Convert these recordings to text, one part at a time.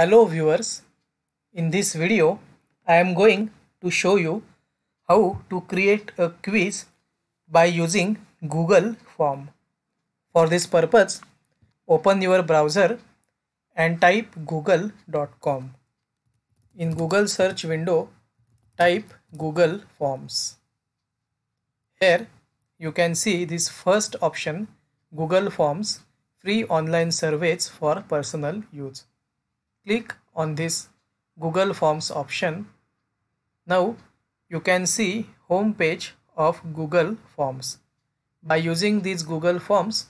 Hello viewers, in this video I am going to show you how to create a quiz by using Google form. For this purpose open your browser and type google.com. In Google search window type Google Forms. Here you can see this first option Google Forms free online surveys for personal use. Click on this Google Forms option. Now you can see home page of Google Forms. By using these Google Forms,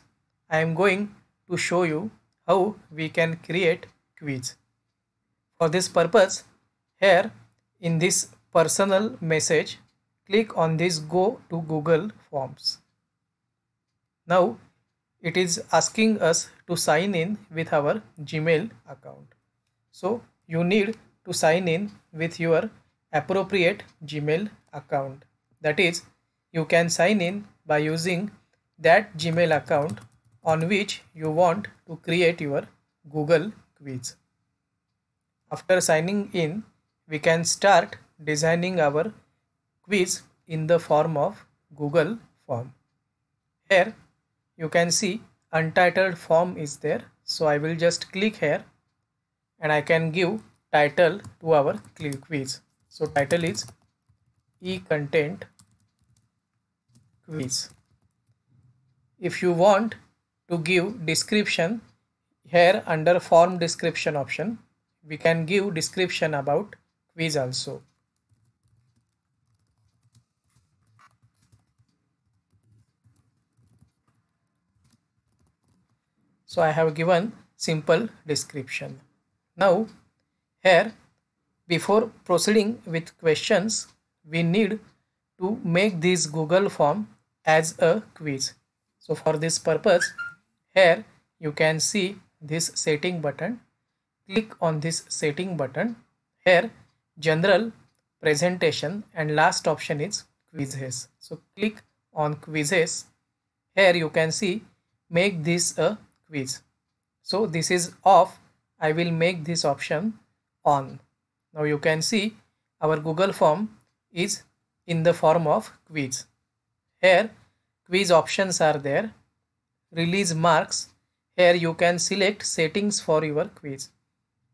I am going to show you how we can create quiz. For this purpose, here in this personal message, click on this go to Google Forms. Now it is asking us to sign in with our Gmail account. So you need to sign in with your appropriate Gmail account. That is, you can sign in by using that Gmail account on which you want to create your Google quiz. After signing in, we can start designing our quiz in the form of Google form. Here you can see untitled form is there so I will just click here and I can give title to our quiz. So title is e-content quiz. If you want to give description here under form description option we can give description about quiz also. So I have given simple description. Now here before proceeding with questions we need to make this Google form as a quiz. So for this purpose here you can see this setting button click on this setting button here general presentation and last option is quizzes so click on quizzes here you can see make this a quiz. So this is off. I will make this option on. Now you can see our Google form is in the form of quiz. Here quiz options are there. Release marks. Here you can select settings for your quiz.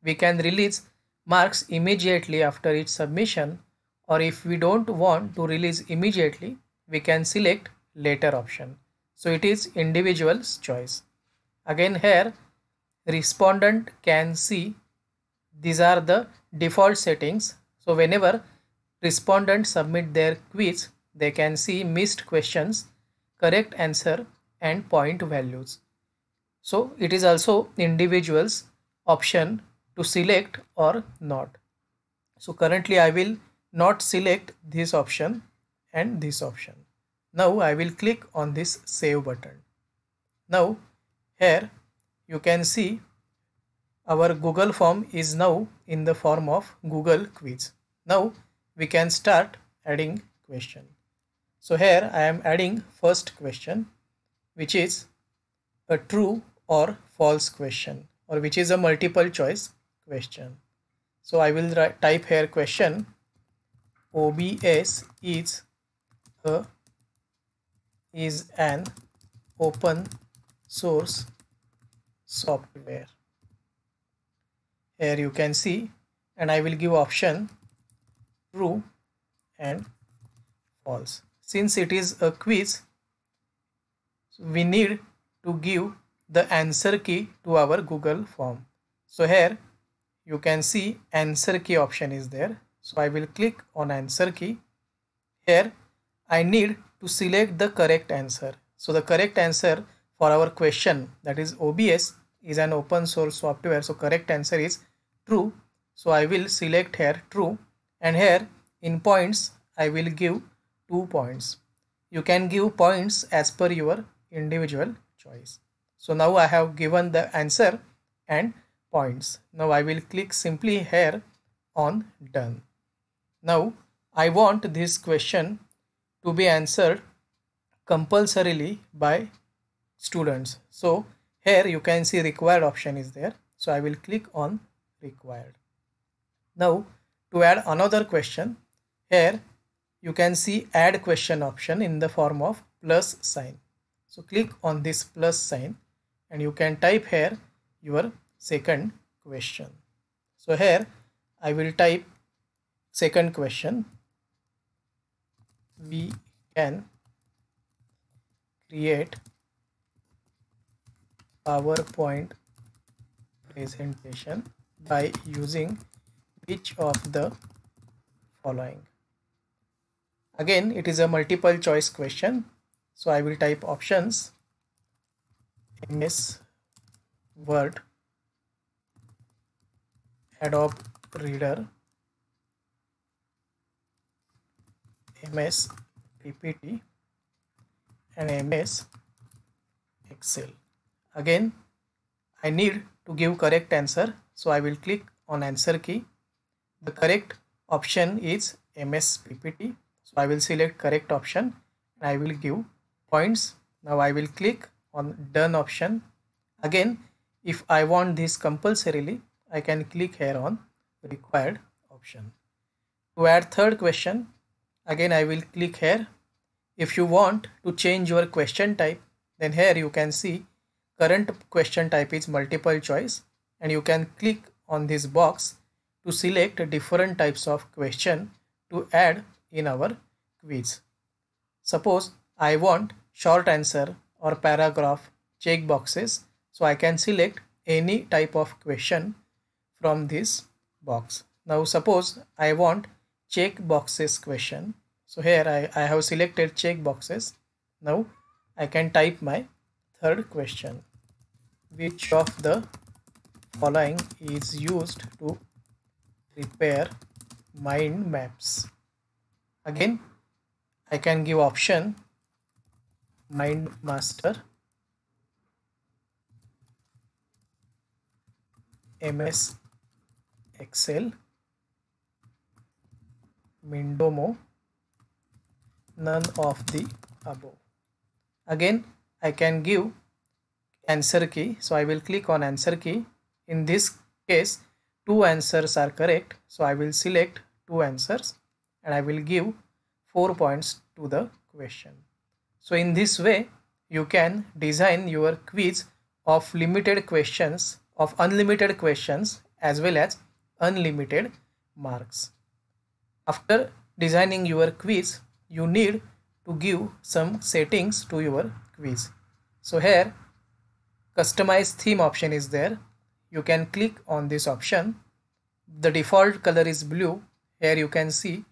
We can release marks immediately after its submission or if we don't want to release immediately we can select later option. So it is individual's choice. Again here respondent can see these are the default settings. So whenever respondent submit their quiz they can see missed questions, correct answer and point values. So it is also individuals option to select or not. So currently I will not select this option and this option. Now I will click on this save button. Now here you can see our Google form is now in the form of Google quiz. Now we can start adding question. So here I am adding first question which is a true or false question or which is a multiple choice question. So I will type here question OBS is a is an open source software. Here you can see and I will give option true and false. Since it is a quiz we need to give the answer key to our Google form. So here you can see answer key option is there. So I will click on answer key. Here I need to select the correct answer. So the correct answer for our question that is OBS is an open source software. So correct answer is true. So I will select here true and here in points I will give 2 points. You can give points as per your individual choice. So now I have given the answer and points. Now I will click simply here on done. Now I want this question to be answered compulsorily by students. So here you can see required option is there so i will click on required. Now to add another question here you can see add question option in the form of plus sign. So click on this plus sign and you can type here your second question. So here I will type second question. We can create PowerPoint presentation by using which of the following. Again, it is a multiple choice question. So I will type options MS Word, Adobe Reader, MS PPT and MS Excel. Again, I need to give correct answer. So I will click on answer key. The correct option is MS PPT. So I will select correct option and I will give points. Now I will click on done option. Again, if I want this compulsorily, I can click here on required option. To add third question, again I will click here. If you want to change your question type, then here you can see current question type is multiple choice and you can click on this box to select different types of question to add in our quiz. Suppose I want short answer or paragraph check boxes so I can select any type of question from this box. Now suppose I want check boxes question. So here I, I have selected check boxes. Now I can type my third question. Which of the following is used to prepare mind maps? Again I can give option mind master ms excel mindomo none of the above again i can give answer key so i will click on answer key in this case two answers are correct so i will select two answers and i will give 4 points to the question. So in this way, you can design your quiz of limited questions, of unlimited questions as well as unlimited marks. After designing your quiz, you need to give some settings to your quiz. So here, customize theme option is there. You can click on this option. The default color is blue. Here you can see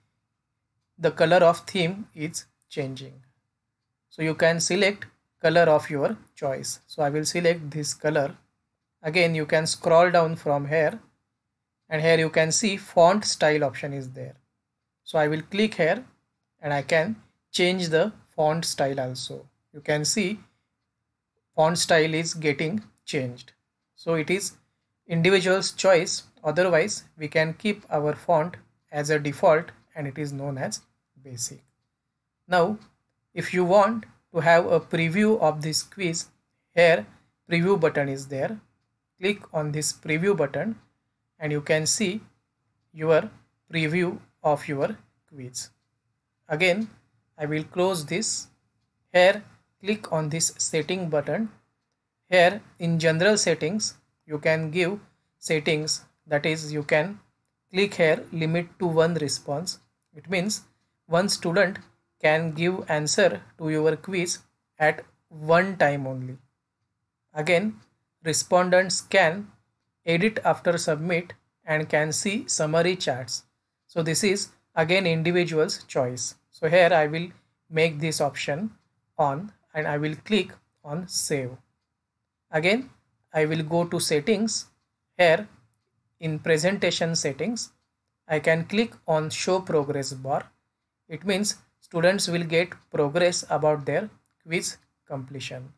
the color of theme is changing so you can select color of your choice so i will select this color again you can scroll down from here and here you can see font style option is there so i will click here and i can change the font style also you can see font style is getting changed. So it is individual's choice. Otherwise we can keep our font as a default and it is known as basic. Now if you want to have a preview of this quiz here preview button is there. Click on this preview button and you can see your preview of your quiz. Again I will close this. Here click on this setting button. Here in general settings you can give settings. That is you can click here limit to one response. It means one student can give answer to your quiz at one time only. Again respondents can edit after submit and can see summary charts. So this is again individual's choice. So here i will make this option on and i will click on save again i will go to settings here in presentation settings, I can click on show progress bar. It means students will get progress about their quiz completion.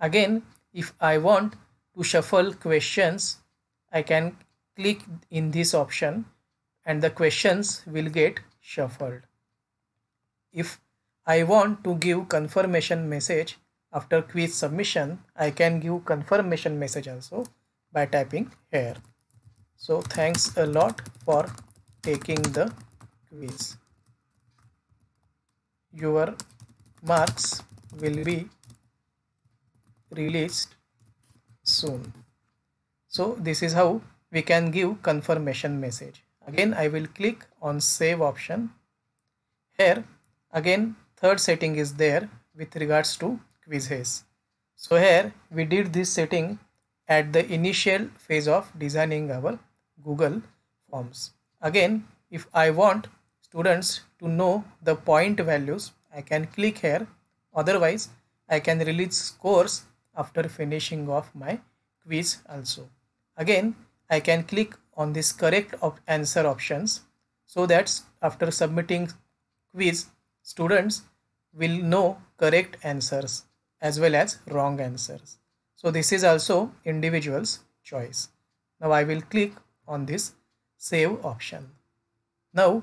Again, if I want to shuffle questions, I can click in this option and the questions will get shuffled. If I want to give confirmation message. After quiz submission, I can give confirmation message also by typing here. So thanks a lot for taking the quiz. Your marks will be released soon. So this is how we can give confirmation message. Again I will click on save option. Here again third setting is there with regards to quizzes so here we did this setting at the initial phase of designing our Google Forms. Again if I want students to know the point values I can click here. Otherwise I can release scores after finishing off my quiz also. Again I can click on this correct op answer options so that after submitting quiz students will know correct answers as well as wrong answers. So this is also individual's choice. Now I will click on this save option. Now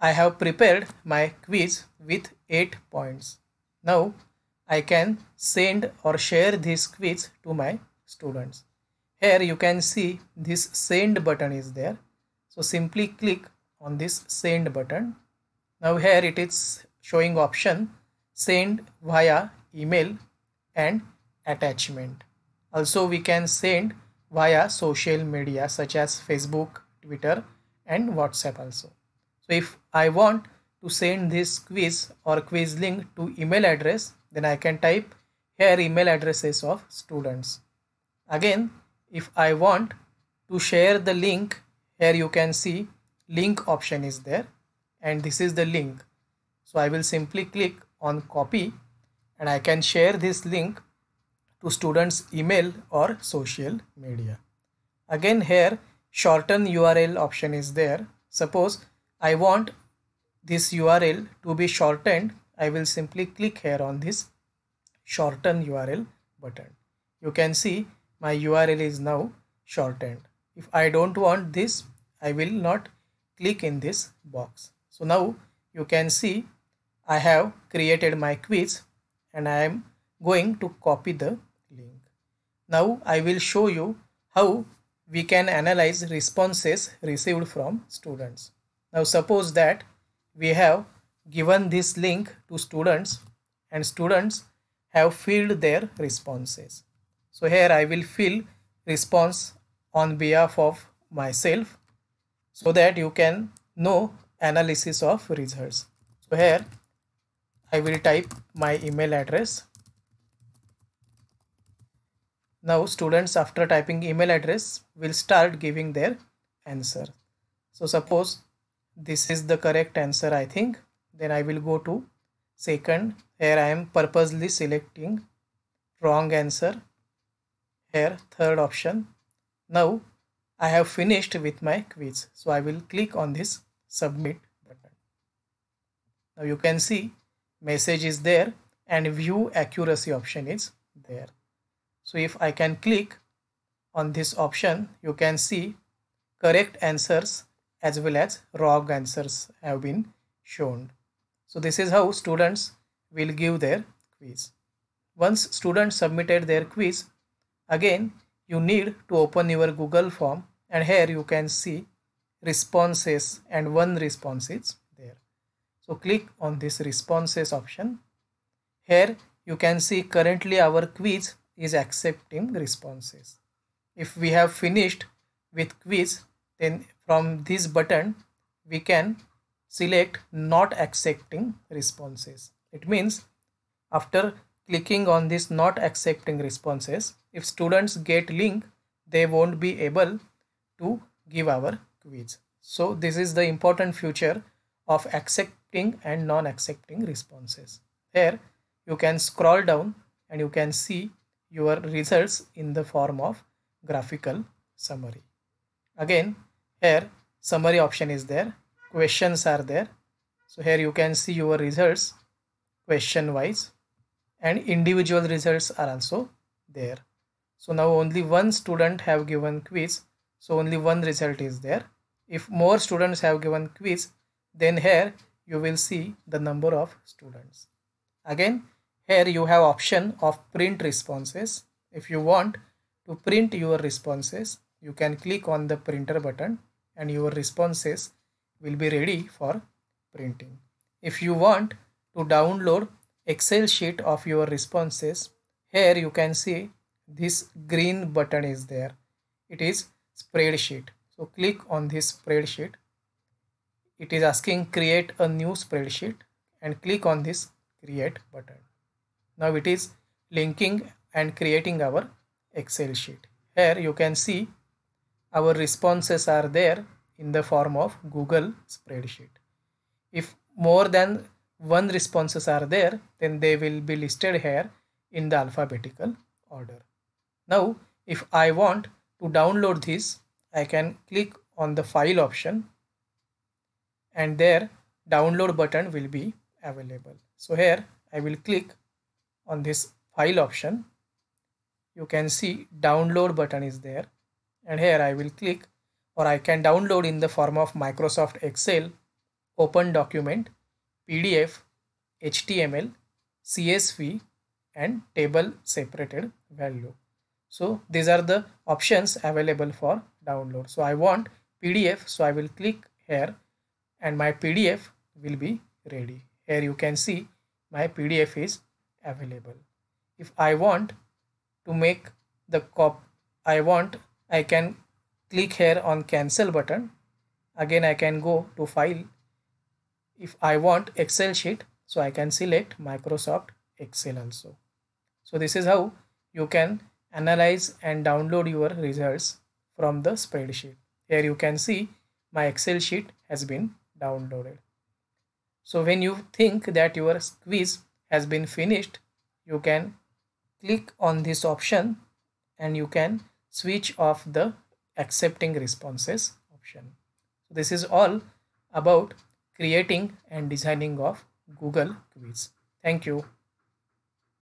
I have prepared my quiz with 8 points. Now I can send or share this quiz to my students. Here you can see this send button is there. So simply click on this send button. Now here it is showing option send via email and attachment. Also we can send via social media such as facebook twitter and whatsapp also. So if i want to send this quiz or quiz link to email address then i can type here email addresses of students. Again if I want to share the link here you can see link option is there and this is the link. So I will simply click on copy and I can share this link to students email or social media again here shorten URL option is there suppose I want this URL to be shortened I will simply click here on this shorten URL button you can see my URL is now shortened. If I don't want this, I will not click in this box. So now you can see I have created my quiz and I am going to copy the link. Now I will show you how we can analyze responses received from students. Now suppose that we have given this link to students and students have filled their responses. So here I will fill response on behalf of myself so that you can know analysis of results. So here I will type my email address. Now students after typing email address will start giving their answer. So suppose this is the correct answer I think. Then I will go to second. Here I am purposely selecting wrong answer. Here third option. Now I have finished with my quiz. So I will click on this submit button. Now you can see message is there and view accuracy option is there so if I can click on this option you can see correct answers as well as wrong answers have been shown so this is how students will give their quiz once students submitted their quiz Again, you need to open your Google form and here you can see responses and one response is. So click on this responses option. Here you can see currently our quiz is accepting responses. If we have finished with quiz then from this button we can select not accepting responses. It means after clicking on this not accepting responses if students get link they won't be able to give our quiz so this is the important feature of accepting and non-accepting responses. Here you can scroll down and you can see your results in the form of graphical summary. Again here summary option is there. Questions are there. So here you can see your results question wise and individual results are also there. So now only one student have given quiz. So only one result is there. If more students have given quiz then here you will see the number of students again here you have option of print responses if you want to print your responses you can click on the printer button and your responses will be ready for printing. If you want to download Excel sheet of your responses, here you can see this green button is there. It is spreadsheet. So click on this spreadsheet. It is asking create a new spreadsheet and click on this create button. Now it is linking and creating our Excel sheet. Here you can see our responses are there in the form of Google spreadsheet. If more than one responses are there, then they will be listed here in the alphabetical order. Now, if I want to download this, I can click on the file option and there download button will be available. So here I will click on this file option. You can see download button is there and here I will click or I can download in the form of Microsoft Excel, open document, PDF, HTML, CSV and table separated value. So these are the options available for download. So I want PDF so I will click here and my PDF will be ready. Here you can see my PDF is available. If I want to make the cop I want I can click here on cancel button again I can go to file if I want Excel sheet so I can select Microsoft Excel also so this is how you can analyze and download your results from the spreadsheet here you can see my Excel sheet has been downloaded so when you think that your quiz has been finished you can click on this option and you can switch off the accepting responses option. So this is all about creating and designing of Google quiz. Thank you.